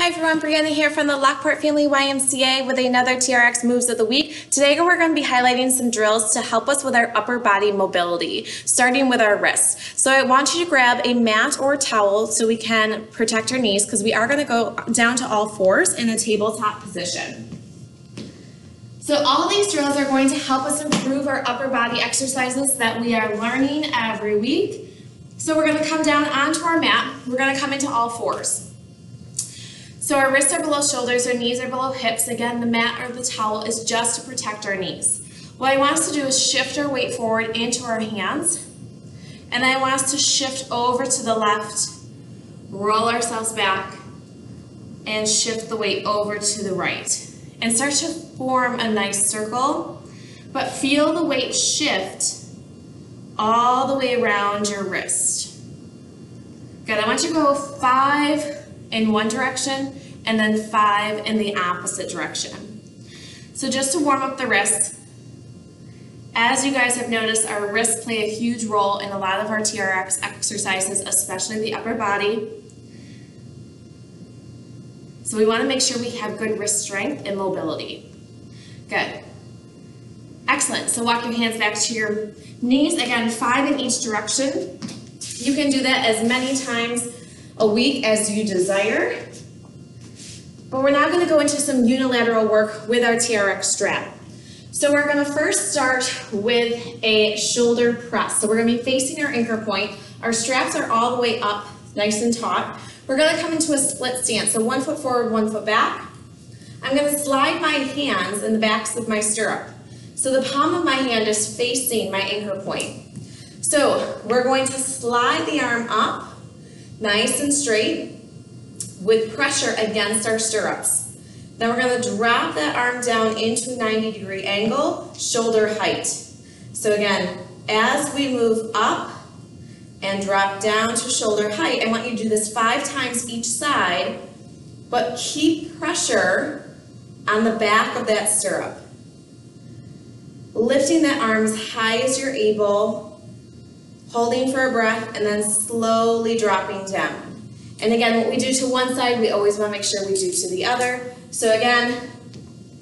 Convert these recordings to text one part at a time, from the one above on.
Hi everyone, Brianna here from the Lockport Family YMCA with another TRX Moves of the Week. Today we're going to be highlighting some drills to help us with our upper body mobility, starting with our wrists. So I want you to grab a mat or a towel so we can protect our knees because we are going to go down to all fours in a tabletop position. So all these drills are going to help us improve our upper body exercises that we are learning every week. So we're going to come down onto our mat. We're going to come into all fours. So our wrists are below shoulders, our knees are below hips. Again, the mat or the towel is just to protect our knees. What I want us to do is shift our weight forward into our hands. And I want us to shift over to the left, roll ourselves back, and shift the weight over to the right. And start to form a nice circle, but feel the weight shift all the way around your wrist. Good, I want you to go five in one direction and then five in the opposite direction. So just to warm up the wrists, as you guys have noticed, our wrists play a huge role in a lot of our TRX exercises, especially the upper body. So we want to make sure we have good wrist strength and mobility. Good. Excellent. So walk your hands back to your knees. Again, five in each direction. You can do that as many times a week as you desire. But we're now going to go into some unilateral work with our TRX strap. So we're going to first start with a shoulder press. So we're going to be facing our anchor point. Our straps are all the way up, nice and taut. We're going to come into a split stance. So one foot forward, one foot back. I'm going to slide my hands in the backs of my stirrup. So the palm of my hand is facing my anchor point. So we're going to slide the arm up nice and straight with pressure against our stirrups. Then we're to drop that arm down into a 90 degree angle, shoulder height. So again, as we move up and drop down to shoulder height, I want you to do this five times each side, but keep pressure on the back of that stirrup. Lifting that arm as high as you're able, holding for a breath, and then slowly dropping down. And again, what we do to one side, we always want to make sure we do to the other. So again,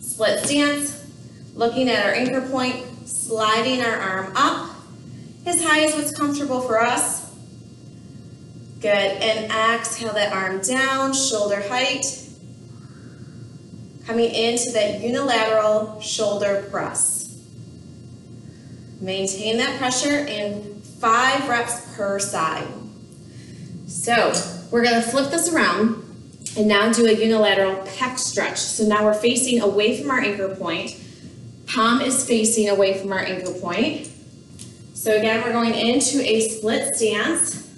split stance, looking at our anchor point, sliding our arm up as high as what's comfortable for us. Good, and exhale that arm down, shoulder height. Coming into that unilateral shoulder press. Maintain that pressure in five reps per side. So we're gonna flip this around and now do a unilateral pec stretch. So now we're facing away from our anchor point. Palm is facing away from our anchor point. So again, we're going into a split stance.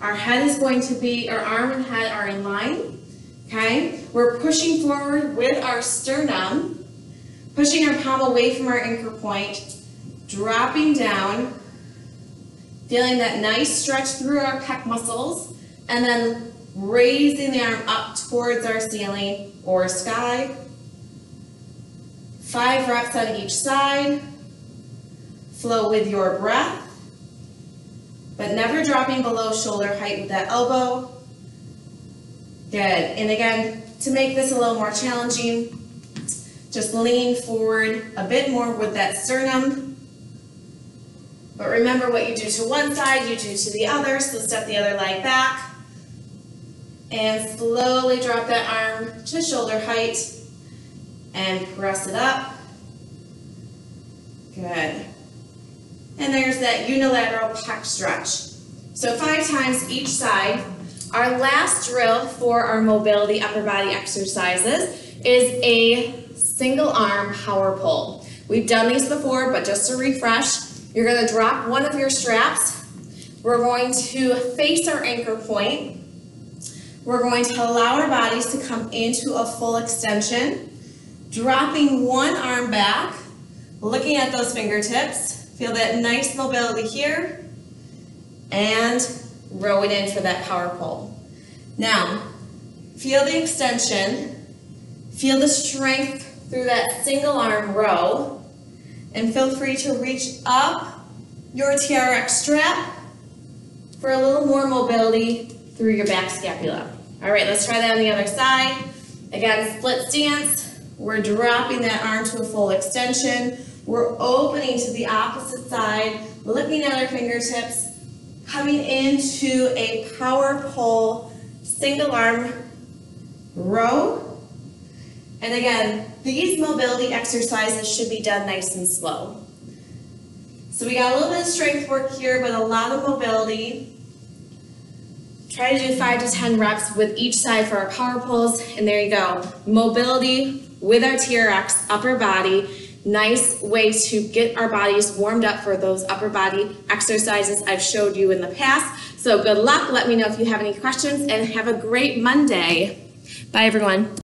Our head is going to be, our arm and head are in line, okay? We're pushing forward with our sternum, pushing our palm away from our anchor point, dropping down, Feeling that nice stretch through our pec muscles, and then raising the arm up towards our ceiling or sky. Five reps on each side. Flow with your breath, but never dropping below shoulder height with that elbow. Good, and again, to make this a little more challenging, just lean forward a bit more with that sternum but remember what you do to one side, you do to the other. So step the other leg back. And slowly drop that arm to shoulder height. And press it up. Good. And there's that unilateral pec stretch. So five times each side. Our last drill for our mobility upper body exercises is a single arm power pull. We've done these before, but just to refresh, you're going to drop one of your straps. We're going to face our anchor point. We're going to allow our bodies to come into a full extension, dropping one arm back, looking at those fingertips. Feel that nice mobility here, and row it in for that power pull. Now, feel the extension, feel the strength through that single arm row, and feel free to reach up your TRX strap for a little more mobility through your back scapula. All right, let's try that on the other side. Again, split stance. We're dropping that arm to a full extension. We're opening to the opposite side, looking at our fingertips, coming into a power pull, single arm row. And again, these mobility exercises should be done nice and slow. So we got a little bit of strength work here, but a lot of mobility. Try to do five to 10 reps with each side for our power pulls, and there you go. Mobility with our TRX, upper body, nice way to get our bodies warmed up for those upper body exercises I've showed you in the past. So good luck, let me know if you have any questions, and have a great Monday. Bye everyone.